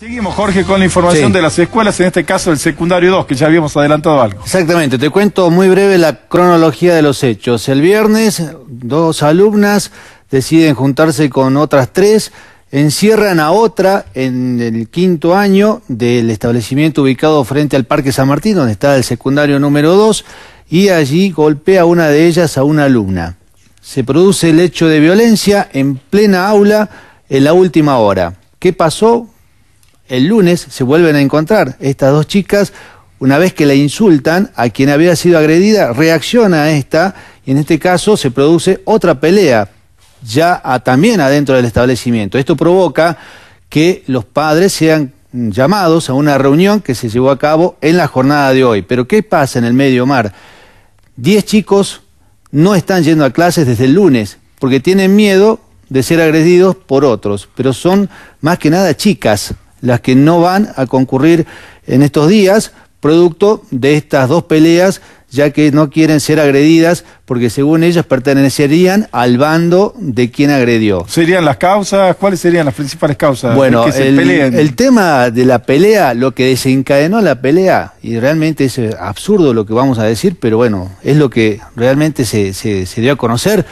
Seguimos, Jorge, con la información Sí. de las escuelas, en este caso el secundario 2, que ya habíamos adelantado algo. Exactamente, te cuento muy breve la cronología de los hechos. El viernes, dos alumnas deciden juntarse con otras tres, encierran a otra en el quinto año del establecimiento ubicado frente al Parque San Martín, donde está el secundario número 2, y allí golpea una de ellas a una alumna. Se produce el hecho de violencia en plena aula en la última hora. ¿Qué pasó? El lunes se vuelven a encontrar estas dos chicas. Una vez que la insultan, a quien había sido agredida reacciona a esta y en este caso se produce otra pelea, ya a- también adentro del establecimiento. Esto provoca que los padres sean llamados a una reunión que se llevó a cabo en la jornada de hoy. Pero ¿qué pasa en el medio mar? Diez chicos no están yendo a clases desde el lunes porque tienen miedo de ser agredidos por otros, pero son más que nada chicas las que no van a concurrir en estos días, producto de estas dos peleas, ya que no quieren ser agredidas porque según ellas pertenecerían al bando de quien agredió. ¿Serían las causas? ¿Cuáles serían las principales causas? de Bueno, que se el, peleen? el tema de la pelea, lo que desencadenó la pelea, y realmente es eh, absurdo lo que vamos a decir, pero bueno, es lo que realmente se, se- se dio a conocer,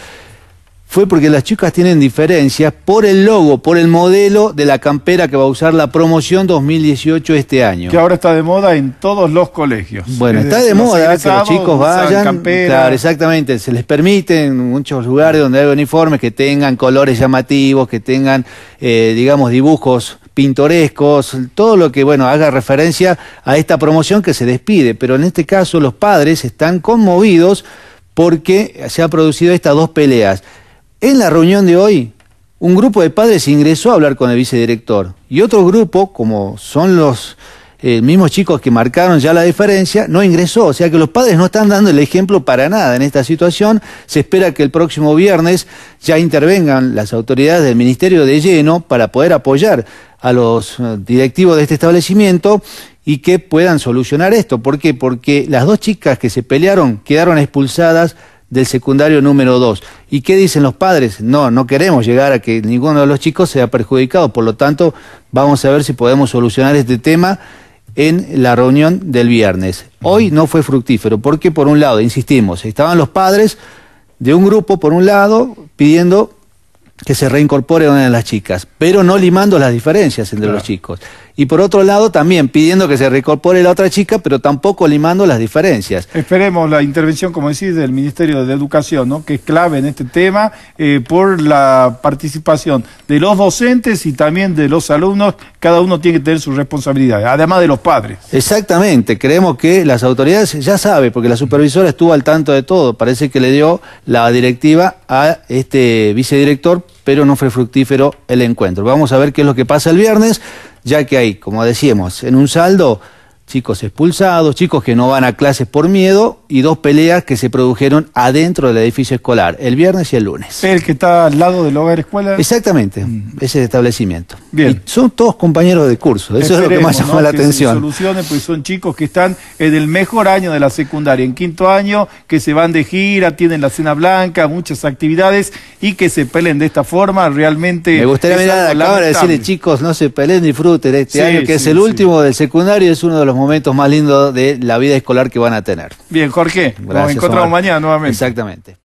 fue porque las chicas tienen diferencias por el logo, por el modelo de la campera que va a usar la promoción 2018 este año. Que ahora está de moda en todos los colegios. Bueno, Es está de moda que los chicos vayan. Claro, exactamente. Se les permite en muchos lugares donde hay uniformes que tengan colores llamativos, que tengan, eh, digamos, dibujos pintorescos, todo lo que, bueno, haga referencia a esta promoción que se despide. Pero en este caso los padres están conmovidos porque se ha producido estas dos peleas. En la reunión de hoy, un grupo de padres ingresó a hablar con el vicedirector y otro grupo, como son los eh, mismos chicos que marcaron ya la diferencia, no ingresó. O sea que los padres no están dando el ejemplo para nada en esta situación. Se espera que el próximo viernes ya intervengan las autoridades del Ministerio de lleno para poder apoyar a los eh, directivos de este establecimiento y que puedan solucionar esto. ¿Por qué? Porque las dos chicas que se pelearon quedaron expulsadas del secundario número 2. ¿Y qué dicen los padres? No, no queremos llegar a que ninguno de los chicos sea perjudicado, por lo tanto vamos a ver si podemos solucionar este tema en la reunión del viernes. Hoy no fue fructífero, porque por un lado, insistimos, estaban los padres de un grupo, por un lado, pidiendo que se reincorpore una de las chicas, pero no limando las diferencias entre Claro. los chicos. Y por otro lado, también pidiendo que se reincorpore la otra chica, pero tampoco limando las diferencias. Esperemos la intervención, como decís, del Ministerio de Educación, ¿no? que es clave en este tema, eh, por la participación de los docentes y también de los alumnos. Cada uno tiene que tener sus responsabilidades, además de los padres. Exactamente, creemos que las autoridades ya saben, porque la supervisora estuvo al tanto de todo, parece que le dio la directiva a este vicedirector, pero no fue fructífero el encuentro. Vamos a ver qué es lo que pasa el viernes, ya que hay, como decíamos, en un saldo, chicos expulsados, chicos que no van a clases por miedo y dos peleas que se produjeron adentro del edificio escolar, el viernes y el lunes. El que está al lado del hogar escuela. Exactamente, ese establecimiento. Bien. Y son todos compañeros de curso, eso es lo que más llama ¿no? la que se atención. solucione, pues son chicos que están en el mejor año de la secundaria, en quinto año, que se van de gira, tienen la cena blanca, muchas actividades y que se peleen de esta forma, realmente. Me gustaría mirar a la cámara y decirle, chicos, no se peleen, disfruten este Sí, año, que es el sí. último del secundario es uno de los momentos más lindos de la vida escolar que van a tener. Bien, Jorge, nos encontramos Omar. mañana nuevamente. Exactamente.